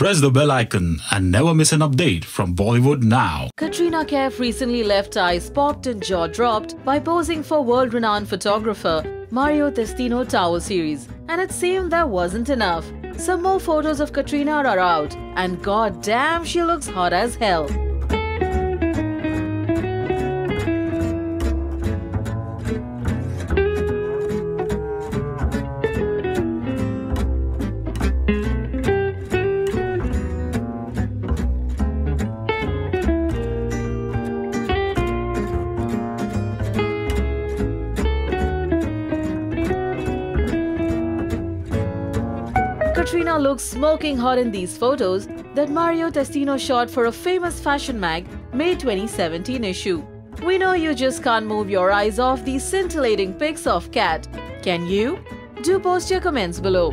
Press the bell icon and never miss an update from Bollywood now. Katrina Kaif recently left eyes popped and jaw dropped by posing for world renowned photographer Mario Testino Towel Series. And it seemed that wasn't enough. Some more photos of Katrina are out, and god damn, she looks hot as hell. Katrina looks smoking hot in these photos that Mario Testino shot for a famous fashion mag May 2017 issue. We know you just can't move your eyes off these scintillating pics of Kat. Can you? Do post your comments below.